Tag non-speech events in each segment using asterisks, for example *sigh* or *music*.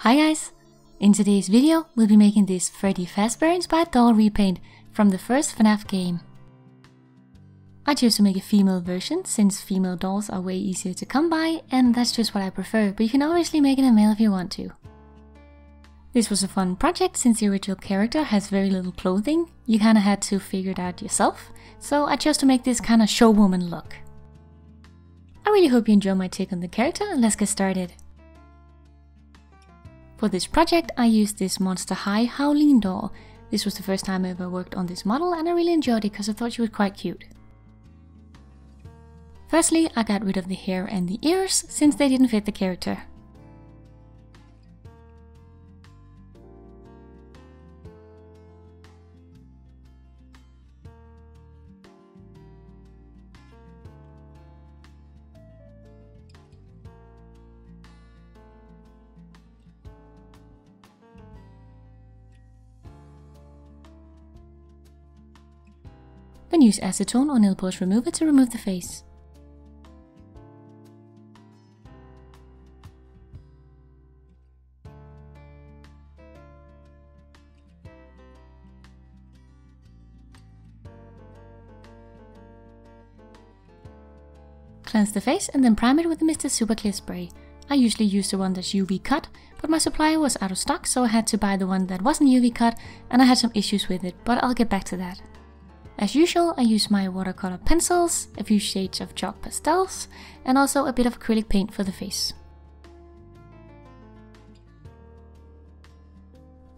Hi guys! In today's video, we'll be making this Freddy Fazbear inspired doll repaint from the first FNAF game. I chose to make a female version since female dolls are way easier to come by and that's just what I prefer, but you can obviously make it a male if you want to. This was a fun project since the original character has very little clothing, you kinda had to figure it out yourself, so I chose to make this kinda showwoman look. I really hope you enjoy my take on the character and let's get started. For this project I used this Monster High Howleen doll. This was the first time I ever worked on this model and I really enjoyed it because I thought she was quite cute. Firstly, I got rid of the hair and the ears since they didn't fit the character. Then use acetone or nail polish remover to remove the face. Cleanse the face and then prime it with the Mr. Super Clear spray. I usually use the one that's UV cut, but my supplier was out of stock so I had to buy the one that wasn't UV cut and I had some issues with it, but I'll get back to that. As usual, I use my watercolor pencils, a few shades of chalk pastels, and also a bit of acrylic paint for the face.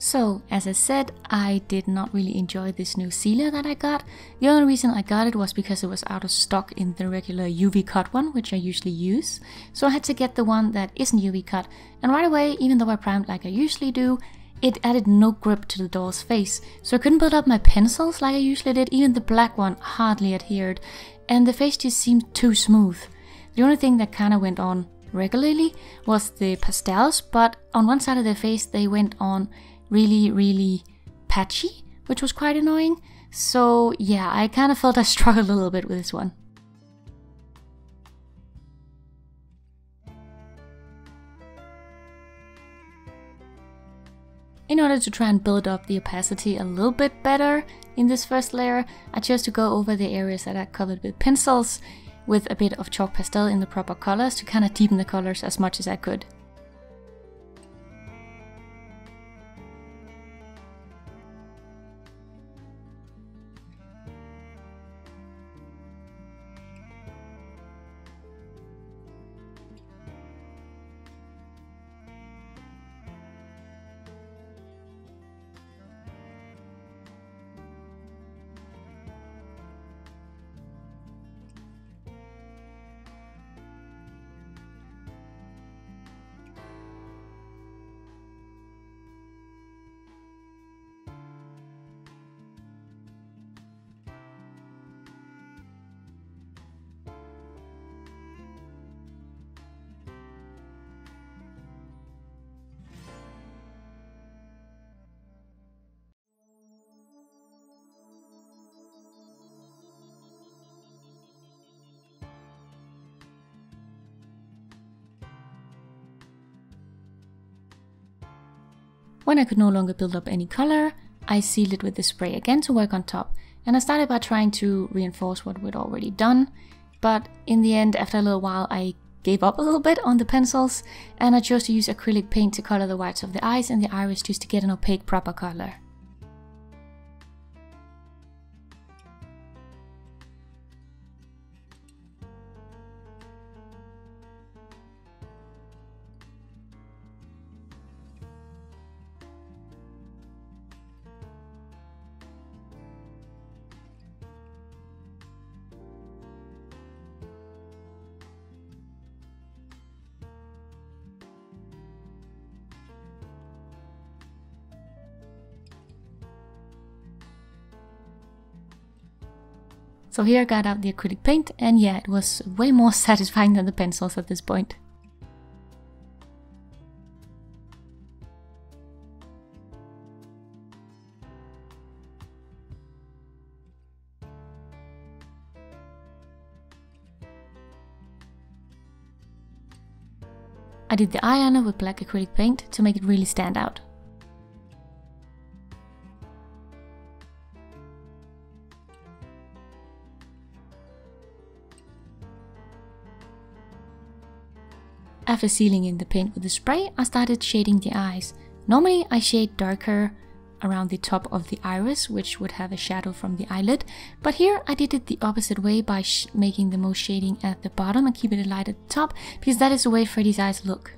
So, as I said, I did not really enjoy this new sealer that I got. The only reason I got it was because it was out of stock in the regular UV cut one, which I usually use. So I had to get the one that isn't UV cut, and right away, even though I primed like I usually do, it added no grip to the doll's face, so I couldn't build up my pencils like I usually did, even the black one hardly adhered, and the face just seemed too smooth. The only thing that kinda went on regularly was the pastels, but on one side of the face they went on really, really patchy, which was quite annoying. So yeah, I kinda felt I *laughs* struggled a little bit with this one. In order to try and build up the opacity a little bit better in this first layer, I chose to go over the areas that I covered with pencils with a bit of chalk pastel in the proper colors to kind of deepen the colors as much as I could. When I could no longer build up any color, I sealed it with the spray again to work on top, and I started by trying to reinforce what we'd already done, but in the end, after a little while, I gave up a little bit on the pencils, and I chose to use acrylic paint to color the whites of the eyes and the iris just to get an opaque proper color. So here I got out the acrylic paint and yeah, it was way more *laughs* satisfying than the pencils at this point. I did the eyeliner with black acrylic paint to make it really stand out. After sealing in the paint with the spray, I started shading the eyes. Normally I shade darker around the top of the iris, which would have a shadow from the eyelid, but here I did it the opposite way by making the most shading at the bottom and keeping it light at the top, because that is the way Freddy's eyes look.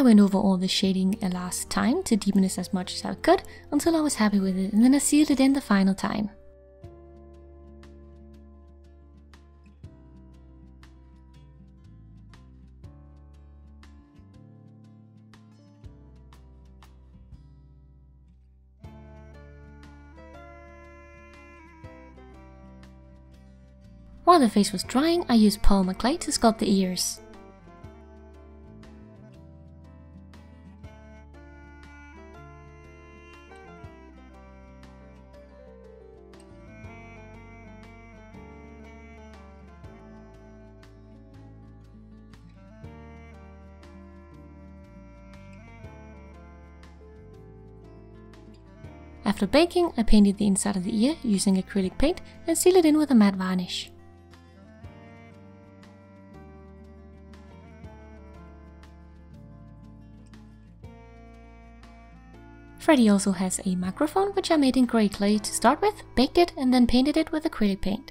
I went over all the shading a last time to deepen this as much as I could until I was happy with it and then I sealed it in the final time. While the face was drying, I used polymer clay to sculpt the ears. After baking, I painted the inside of the ear using acrylic paint and sealed it in with a matte varnish. Freddy also has a microphone which I made in grey clay to start with, baked it and then painted it with acrylic paint.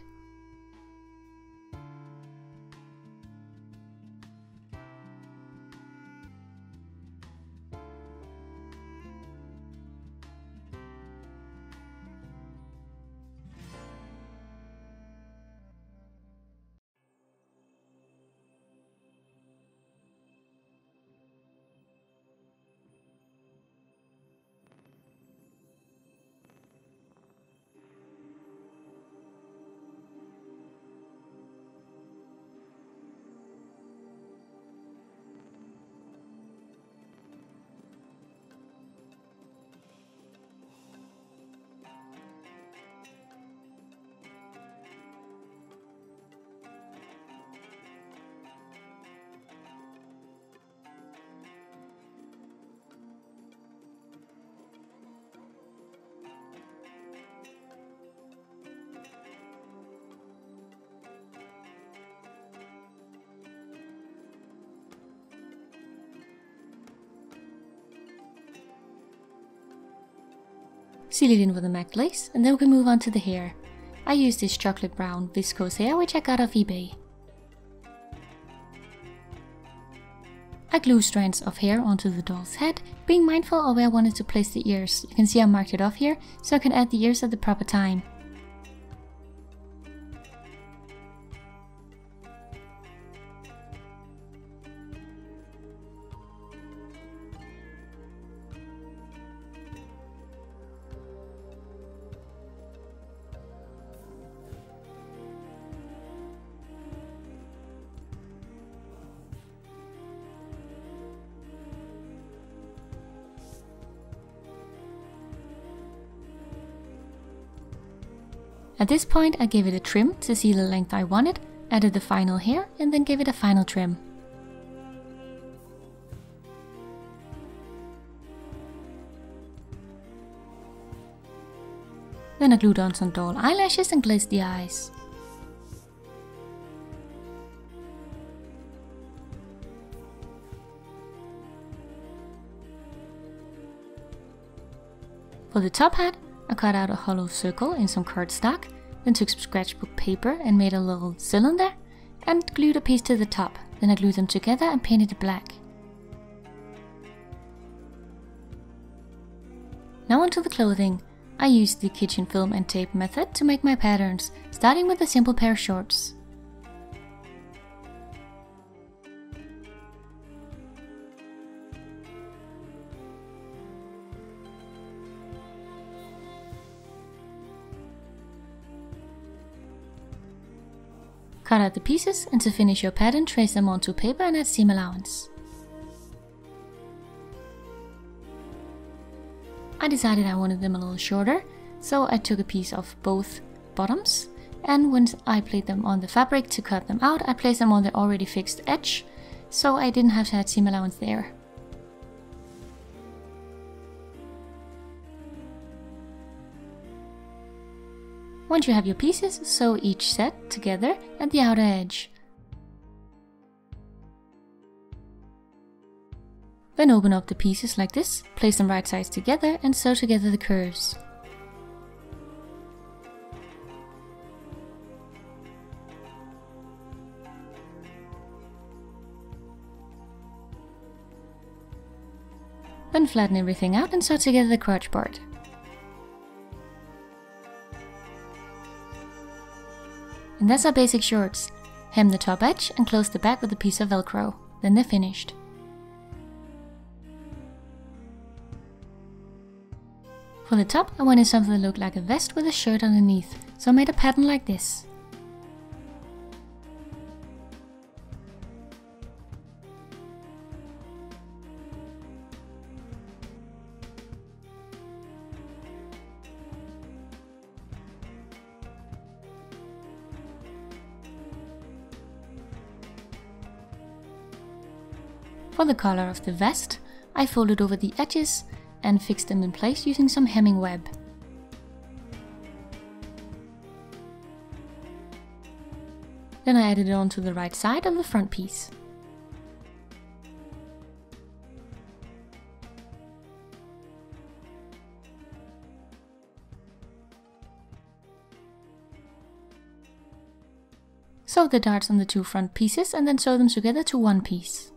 Seal it in with a MAC glaze, and then we can move on to the hair. I use this chocolate brown viscose hair which I got off eBay. I glue strands of hair onto the doll's head, being mindful of where I wanted to place the ears. You can see I marked it off here, so I can add the ears at the proper time. At this point I gave it a trim to see the length I wanted, added the final hair and then gave it a final trim. Then I glued on some doll eyelashes and glazed the eyes. For the top hat, I cut out a hollow circle in some cardstock, then took some scrapbook paper and made a little cylinder and glued a piece to the top. Then I glued them together and painted it black. Now onto the clothing. I used the kitchen film and tape method to make my patterns, starting with a simple pair of shorts. Cut out the pieces and to finish your pattern trace them onto paper and add seam allowance. I decided I wanted them a little shorter, so I took a piece of both bottoms and when I played them on the fabric to cut them out, I placed them on the already fixed edge, so I didn't have to add seam allowance there. Once you have your pieces, sew each set together at the outer edge. Then open up the pieces like this, place them right sides together and sew together the curves. Then flatten everything out and sew together the crotch part. And that's our basic shorts. Hem the top edge and close the back with a piece of velcro. Then they're finished. For the top, I wanted something that looked like a vest with a shirt underneath, so I made a pattern like this. For the collar of the vest, I folded over the edges and fixed them in place using some hemming web. Then I added it onto the right side of the front piece. Sew the darts on the two front pieces and then sew them together to one piece.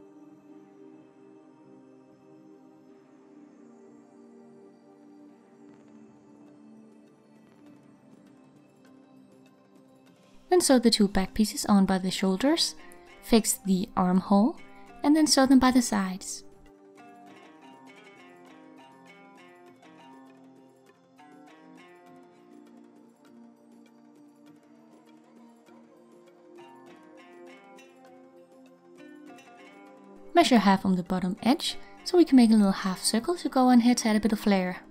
Then sew the two back pieces on by the shoulders, fix the armhole, and then sew them by the sides. Measure half on the bottom edge, so we can make a little half circle to go on here to add a bit of flair.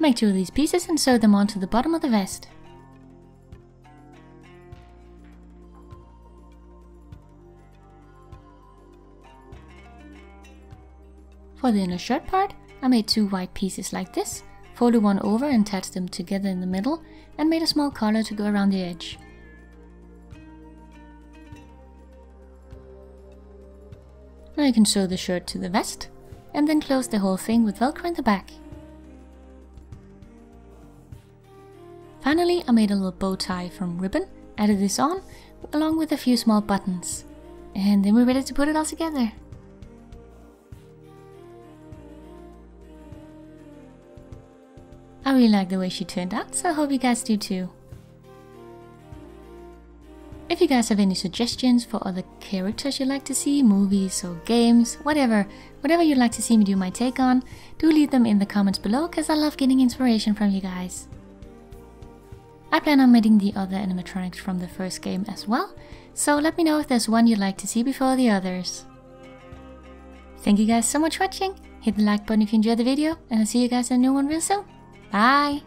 Make two of these pieces and sew them onto the bottom of the vest. For the inner shirt part, I made two white pieces like this, folded one over and attached them together in the middle, and made a small collar to go around the edge. Now you can sew the shirt to the vest, and then close the whole thing with velcro in the back. Finally, I made a little bow tie from ribbon, added this on, along with a few small buttons. And then we're ready to put it all together. I really like the way she turned out, so I hope you guys do too. If you guys have any suggestions for other characters you'd like to see, movies or games, whatever, whatever you'd like to see me do my take on, do leave them in the comments below because I love getting inspiration from you guys. I plan on making the other animatronics from the first game as well, so let me know if there's one you'd like to see before the others. Thank you guys so much for watching, hit the like button if you enjoyed the video, and I'll see you guys in a new one real soon. Bye!